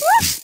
Woof!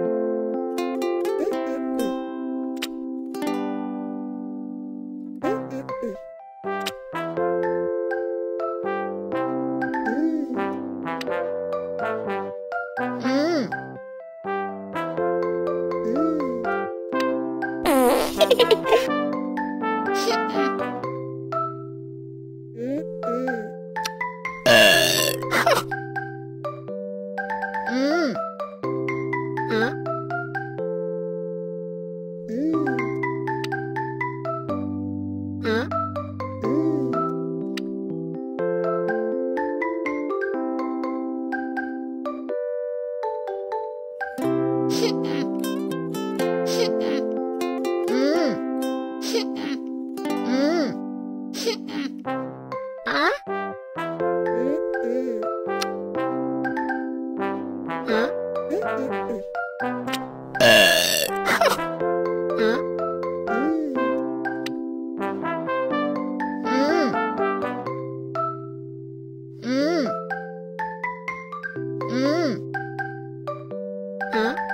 음, 음. 啊？嗯啊？啊？嗯。嗯。嗯。啊？